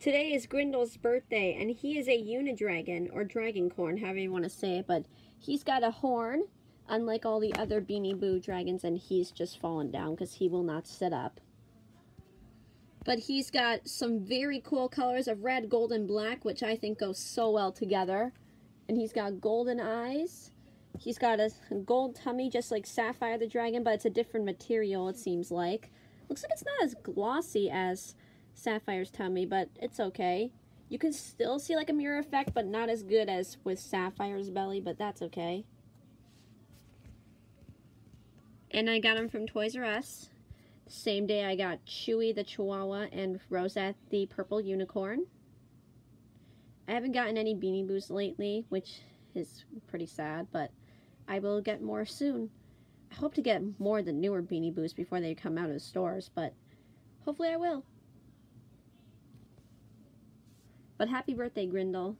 Today is Grindal's birthday, and he is a Unidragon, or Dragoncorn, however you want to say it, but he's got a horn, unlike all the other Beanie Boo dragons, and he's just fallen down because he will not sit up. But he's got some very cool colors of red, gold, and black, which I think go so well together. And he's got golden eyes. He's got a gold tummy, just like Sapphire the Dragon, but it's a different material, it seems like. Looks like it's not as glossy as Sapphire's tummy, but it's okay. You can still see like a mirror effect, but not as good as with Sapphire's belly, but that's okay. And I got them from Toys R Us. Same day I got Chewy the Chihuahua and Rosette the Purple Unicorn. I haven't gotten any Beanie Boos lately, which is pretty sad, but I will get more soon. I hope to get more of the newer Beanie Boos before they come out of the stores, but hopefully I will. But happy birthday, Grindal.